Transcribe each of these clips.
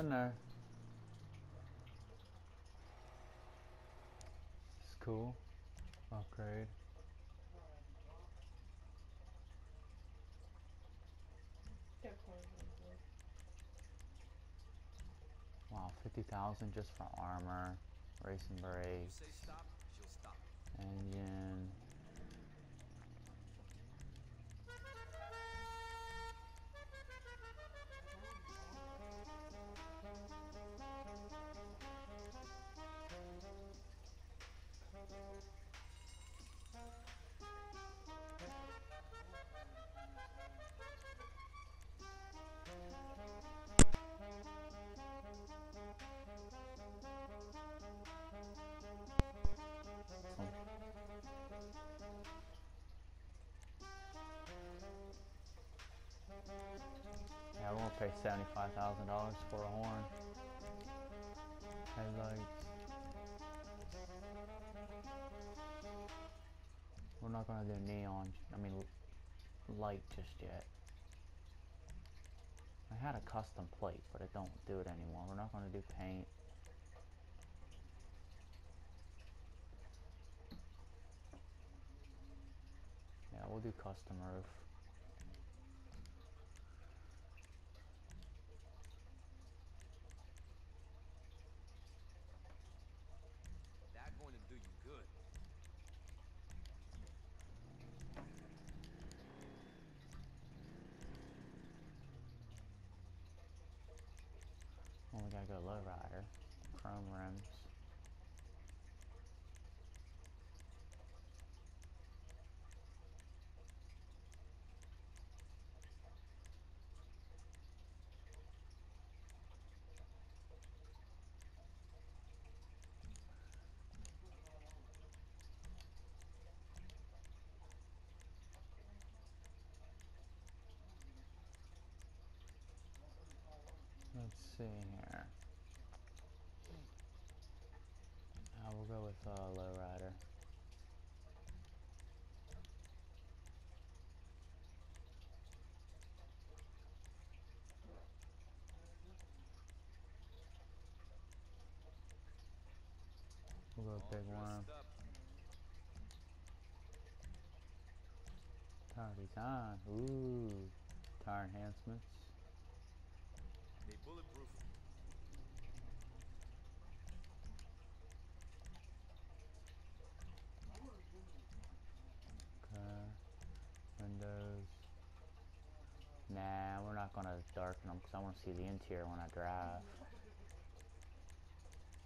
in there. It's cool. Upgrade. Got cars on board. Wow, 50,000 just for armor, racing brakes, say stop, she'll stop. engine. Pay seventy-five thousand dollars for a horn. Headlights. We're not gonna do neon. I mean, light just yet. I had a custom plate, but I don't do it anymore. We're not gonna do paint. Yeah, we'll do custom roof. That going to do you good. Well, we low rider. Chrome rims. Let's see here. Uh, we'll go with uh, low rider. We'll go big worm. dressed up. Tire. Ooh. Tire enhancements. They bulletproof. Windows. Nah, we're not gonna darken them because I want to see the interior when I drive.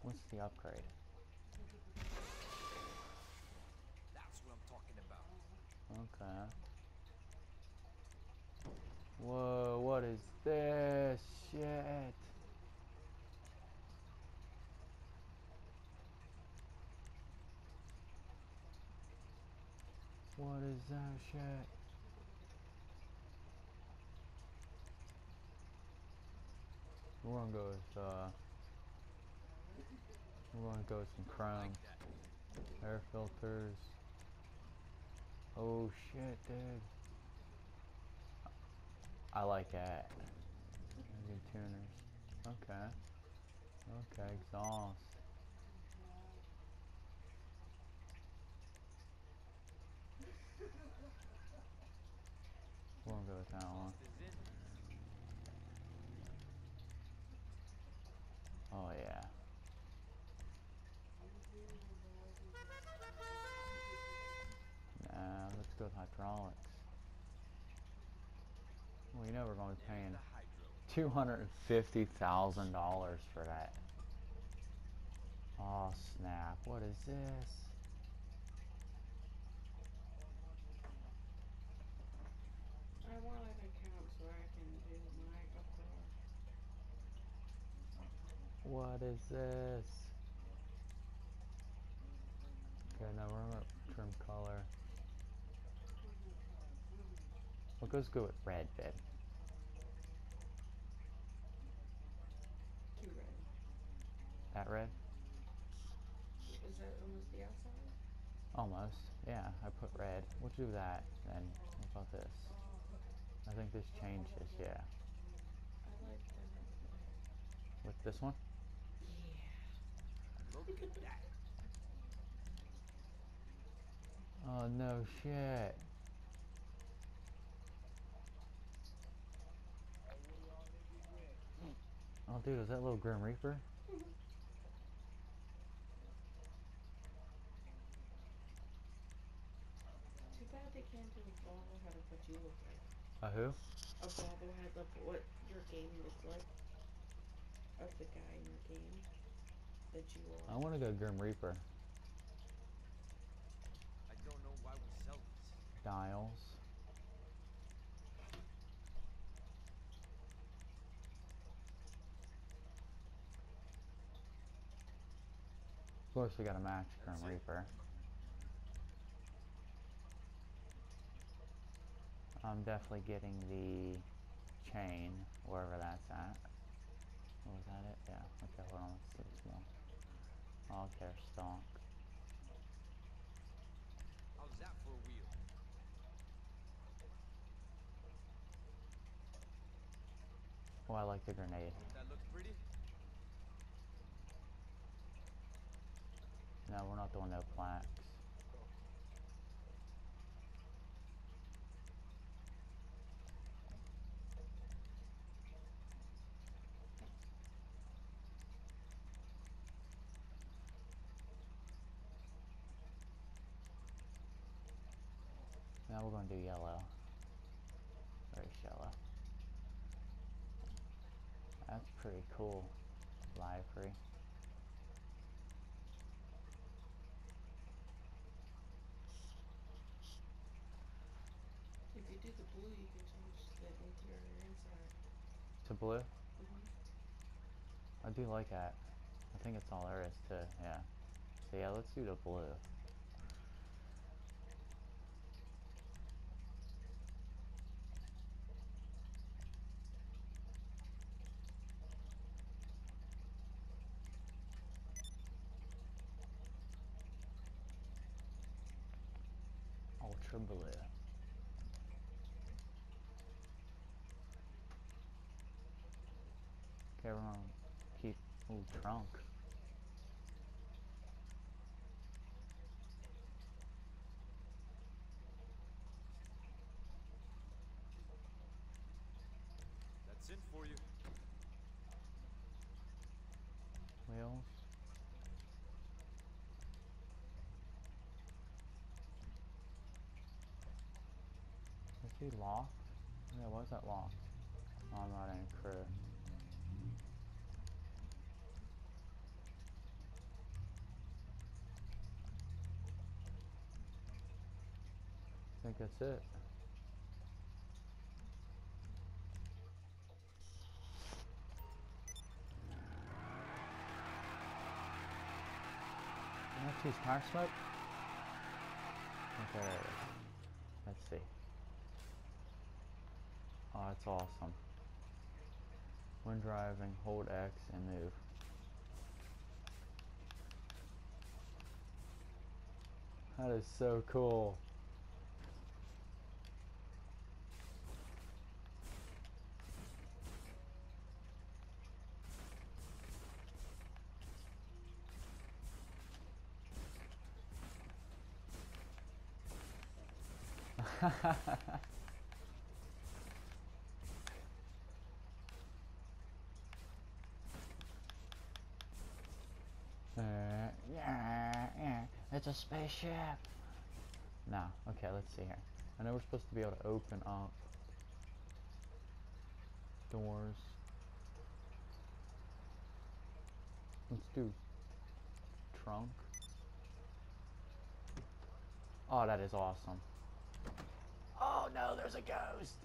What's the upgrade? That's what I'm talking about. Okay. Whoa, what is this shit? What is that shit? We're gonna go with, uh, we're gonna go with some chrome. Air filters. Oh shit, dude. I like that. Good tuners. Okay. Okay, exhaust. Gonna go with that one. With hydraulics. Well, you know we're going to be paying two hundred and fifty thousand dollars for that. Oh snap! What is this? I want an account so I can do my upload. What is this? Okay, now we're gonna trim color. What goes good with red, babe? Too red. That red? Is that almost the outside? Almost. Yeah, I put red. We'll do that. Then what about this? Oh, I think this changes. Yeah. I like the With this one? Yeah. Look at that. Oh no shit. Oh dude, is that little Grim Reaper? Too bad they can't do a bobblehead of what you look like. A who? A bobblehead of what your game looked like. Of the guy in your game that you I wanna go Grim Reaper. I don't know why we sell this. Dials. Course we got a match Grim Reaper. I'm definitely getting the chain, wherever that's at. Oh, was that it? Yeah, okay, hold on, let's see this more. All care stock. How's that for a wheel? Oh, I like the grenade. That look pretty? No, we're not doing no plaques. Now we're gonna do yellow. Very shallow. That's pretty cool. Livery. Do the blue, you can change the interior inside. To blue? hmm I do like that. I think it's all there is to, yeah. So yeah, let's do the blue. Ultra blue. Okay, keep ooh, trunk. That's it for you. Wheels. Is he locked? Yeah, why is that locked? Oh, I'm not in a crew. I think that's it. Can I choose tire smoke? Okay, there it is. Let's see. Oh, that's awesome. When driving, hold X and move. That is so cool. Uh, yeah, yeah, it's a spaceship. Now, okay, let's see here. I know we're supposed to be able to open up doors. Let's do trunk. Oh, that is awesome. Oh no, there's a ghost.